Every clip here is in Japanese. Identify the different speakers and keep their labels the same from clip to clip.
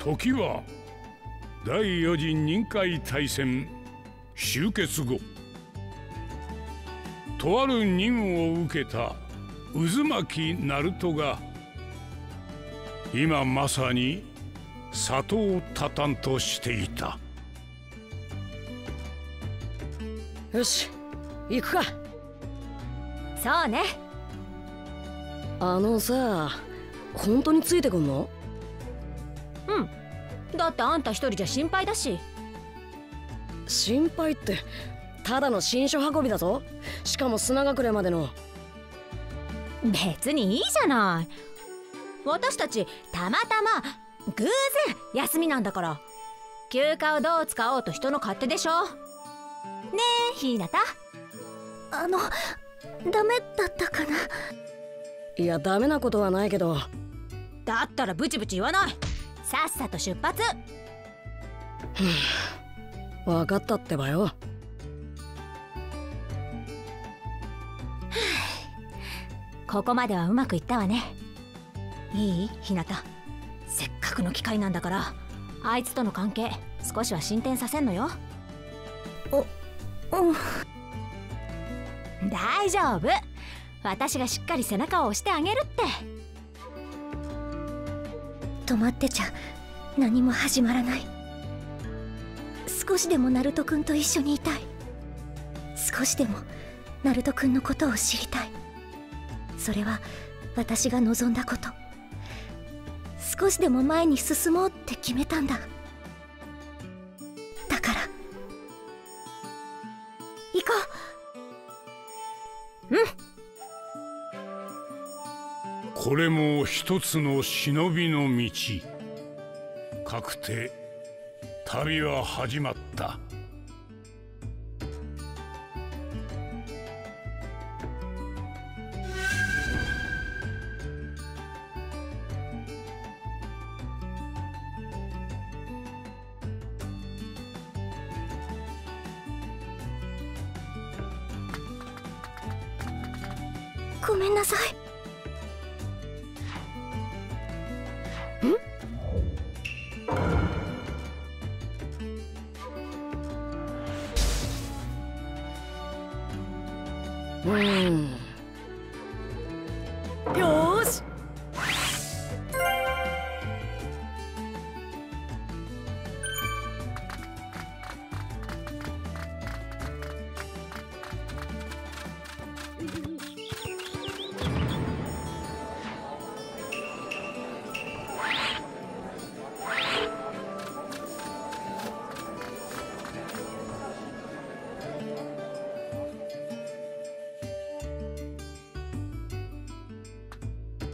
Speaker 1: 時は第四次任海大戦終結後。とある任務を受けた渦巻鳴門が今まさに里をたたんとしていた。
Speaker 2: よし行くか。
Speaker 3: そうね。
Speaker 2: あのさ本当についてくんの？
Speaker 3: うんだってあんた一人じゃ心配だし。
Speaker 2: 心配ってただの新書運びだぞ。しかも砂隠れまでの。
Speaker 3: 別にいいじゃない。私たちたまたま偶然休みなんだから。休暇をどう使おうと人の勝手でしょ。ねえひなた。
Speaker 4: あのダメだったかな。い
Speaker 2: やダメなことはないけど。
Speaker 3: だったらブチブチ言わないさっさと出発。
Speaker 2: 分かったってばよ。
Speaker 3: ここまではうまくいったわね。いい？ひなた。せっかくの機会なんだからあいつとの関係少しは進展させんのよ。
Speaker 4: うん。
Speaker 3: 大丈夫。私がしっかり背中を押してあげるって
Speaker 4: 止まってちゃ何も始まらない。少しでもナルト君と一緒にいたい。少しでもナルト君のことを知りたい。それは私が望んだこと。少しでも前に進もうって決めたんだ。こ
Speaker 1: れも一つの忍びの道。かくて旅は始まった。
Speaker 4: ごめんなさい。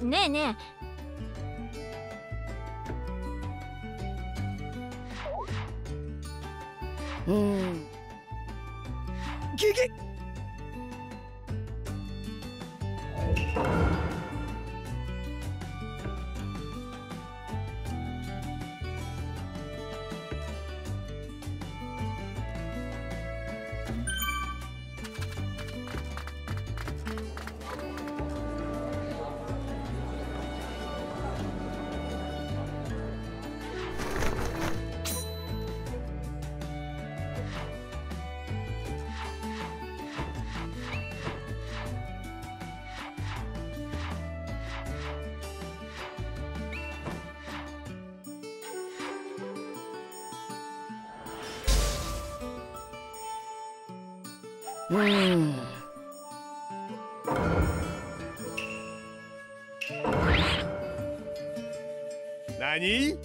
Speaker 3: ねえねえ。
Speaker 2: うん。
Speaker 5: ギギ
Speaker 2: うん。
Speaker 5: 何？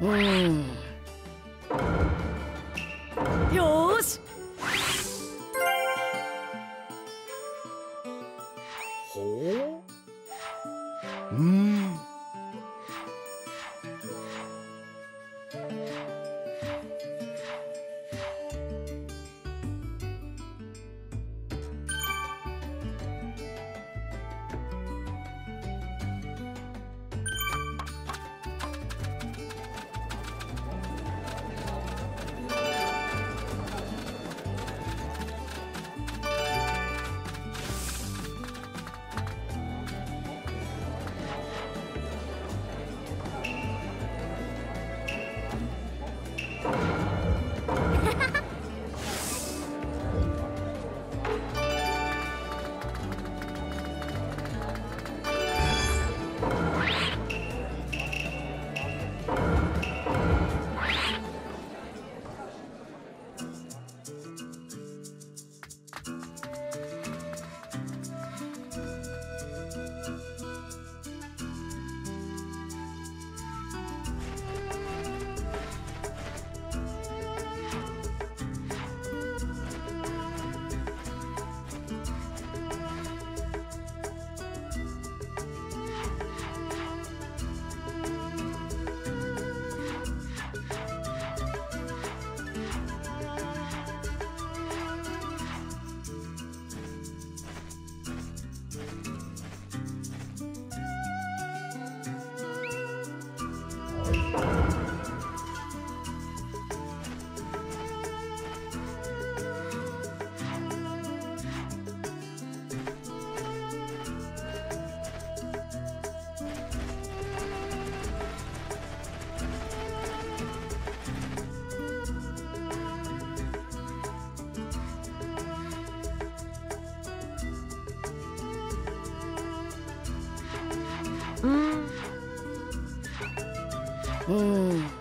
Speaker 5: う
Speaker 2: う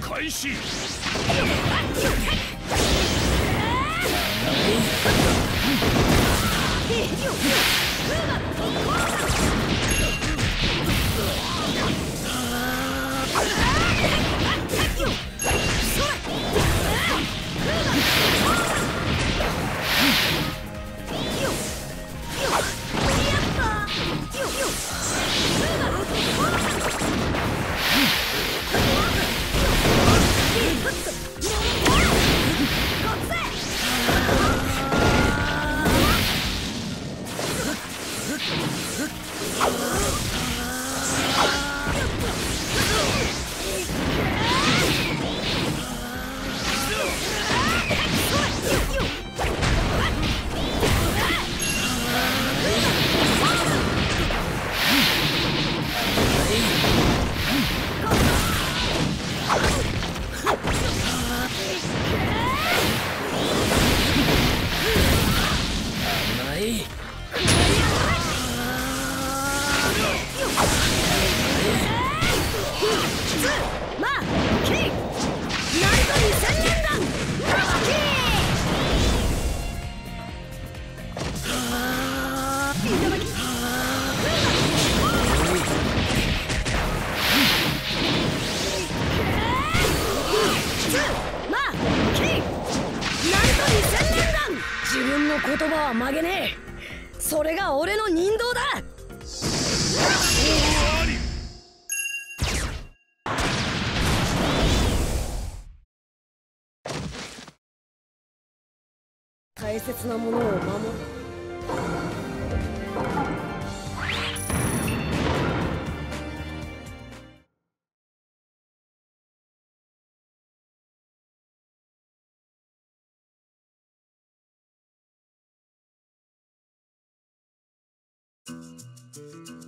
Speaker 1: 開始。
Speaker 2: ハハハ!曲げねえ。それが俺の人道だ。
Speaker 6: 大切なものを守る。
Speaker 3: るお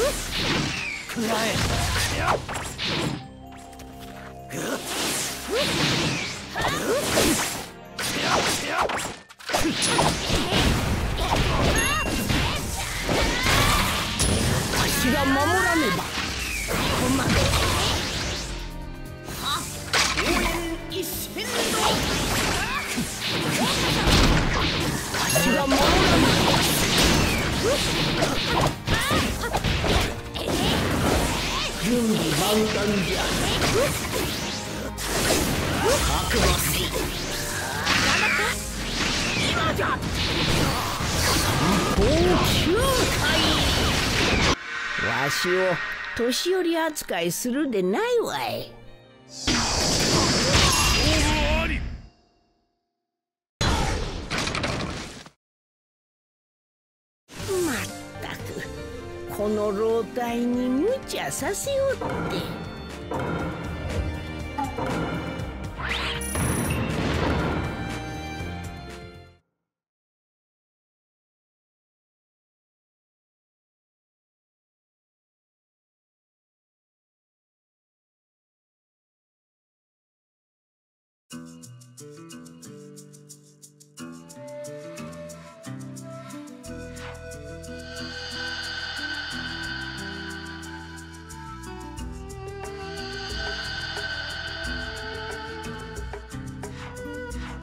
Speaker 6: 私が守らねば私が守らねばわしを年寄り扱いするでないわい。老体に無茶させようって。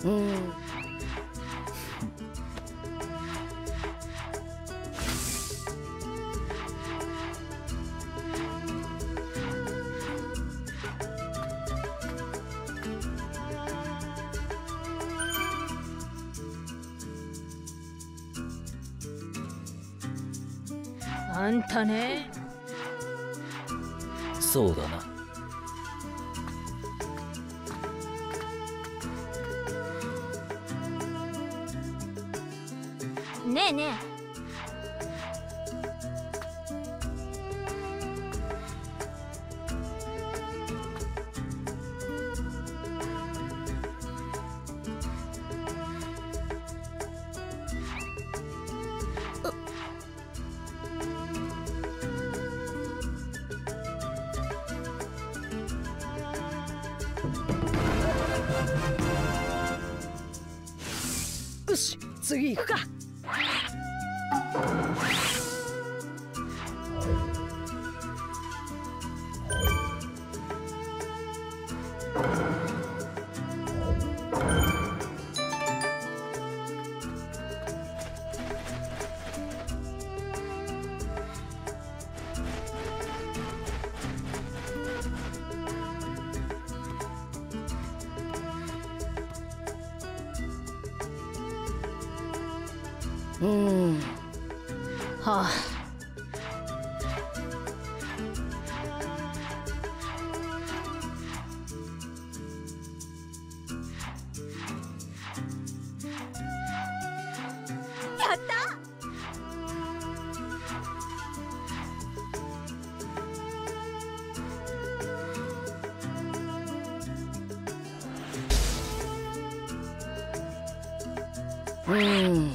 Speaker 2: うん。
Speaker 3: あんたね。
Speaker 5: そうだな。
Speaker 2: 次行くか。
Speaker 3: はあ。
Speaker 2: うん。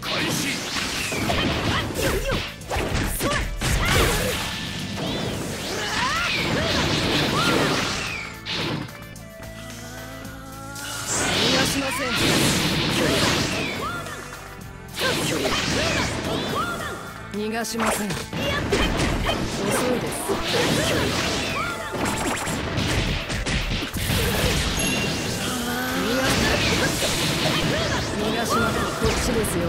Speaker 1: 開始。
Speaker 2: 逃がしません。逃がしません遅いです私のこっちですよ。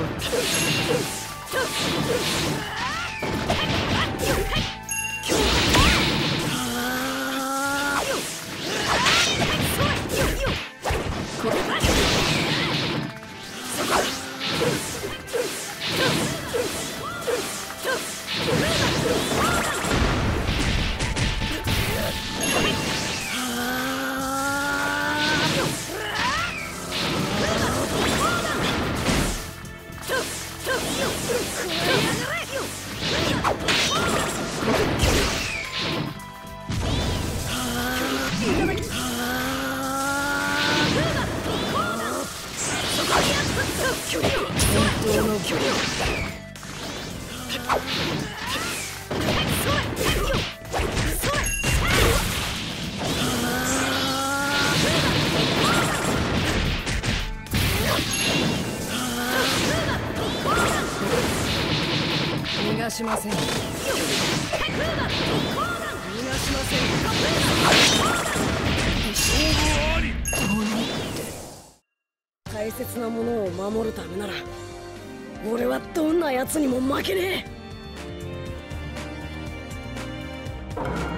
Speaker 1: you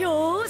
Speaker 1: よ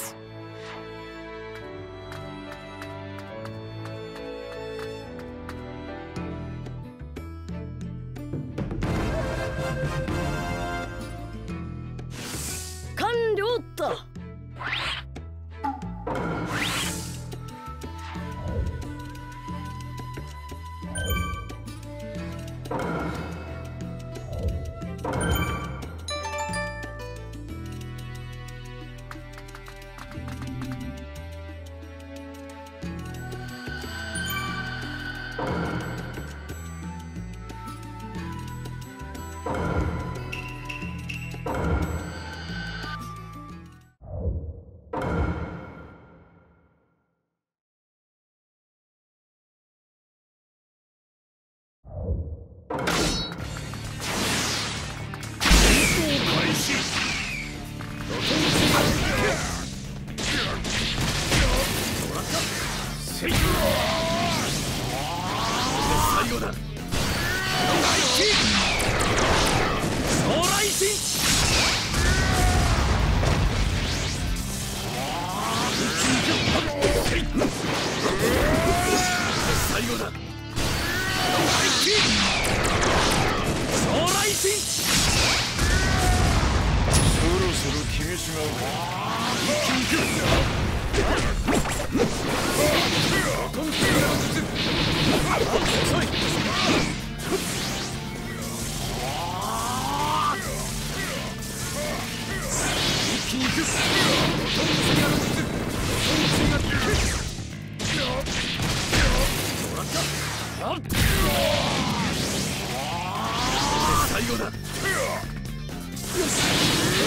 Speaker 1: 決めちま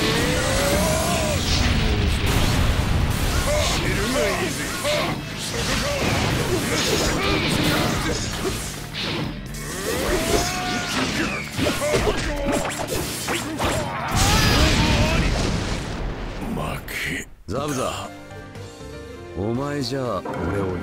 Speaker 1: う
Speaker 5: ザブザ。お前じゃあ俺を